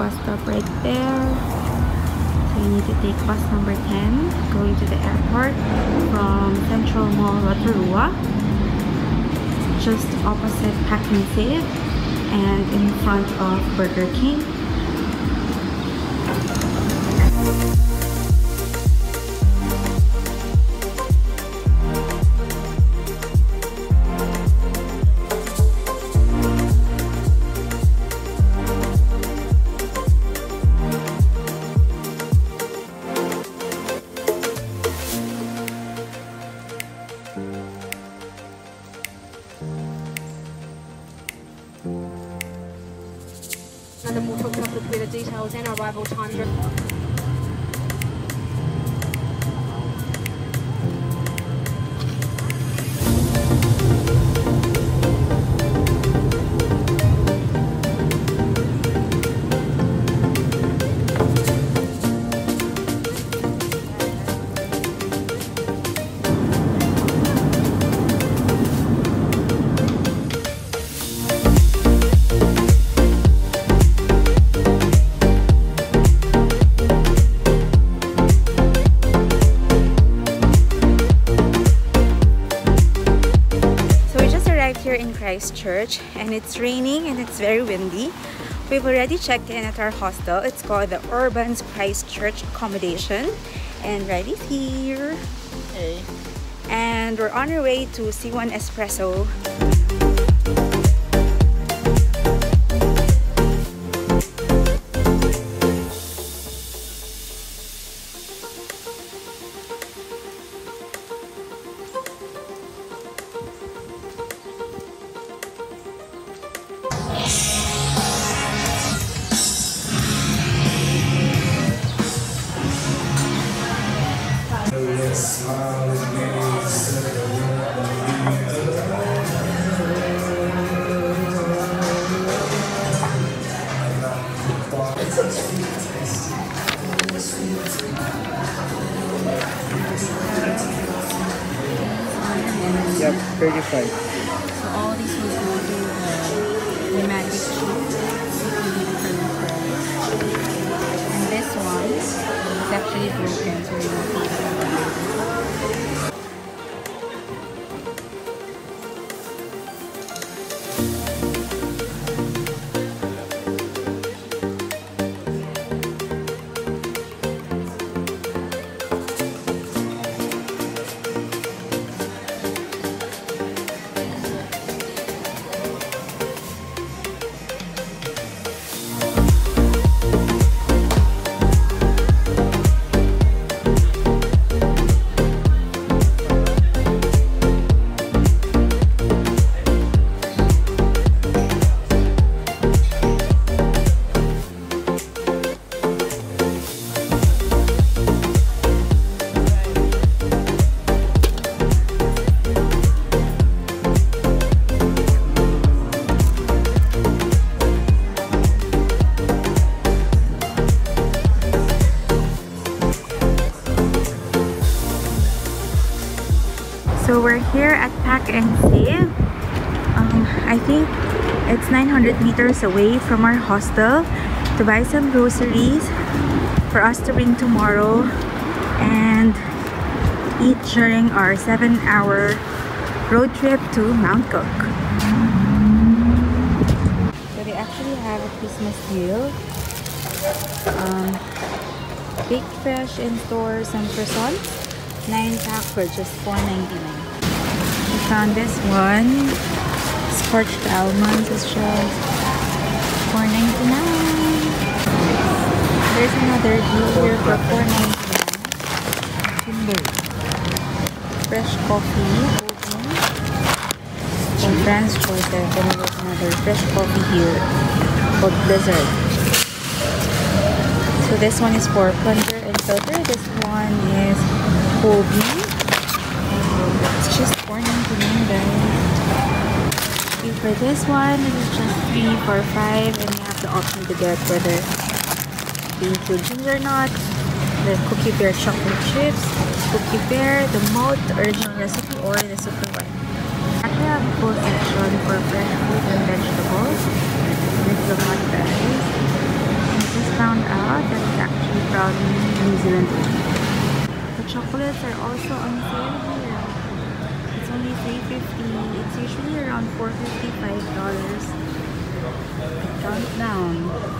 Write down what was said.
bus stop right there. So you need to take bus number 10 going to the airport from Central Mall Rotorua. Just opposite Pack and in front of Burger King. The details and arrival times. Christchurch and it's raining and it's very windy. We've already checked in at our hostel. It's called the Urban Urbanz Christchurch Accommodation. And Riley's here. Hey. And we're on our way to C1 Espresso. Yep, 35. So all these ones will go to uh, the pneumatic sheet. And this one is actually broken, so here at Pak 'n Save. Um, I think it's 900 meters away from our hostel to buy some groceries for us to bring tomorrow and eat during our seven hour road trip to Mount Cook. So they actually have a Christmas deal. Um, baked fish in store, some croissants. 9 pack for just $4.99. Found this one. Scorched almonds is just $4.99. There's another deal here for $4.99. Timber. Fresh coffee. From Fran's Choice, there's another fresh coffee here called Blizzard. So this one is for plunger and filter. This one is whole bean. It's just $4.99 guys. Okay, for this one, it is just 3 for 5 and you have the option to get whether they include ginger nuts, the cookie bear chocolate chips, cookie bear, the the original recipe, or the super one. I have full section for fresh fruit and vegetables. This is the hot berries. And that is actually from New Zealand. The chocolates are also on sale. Only $3.50. It's usually around $4.55. Count down.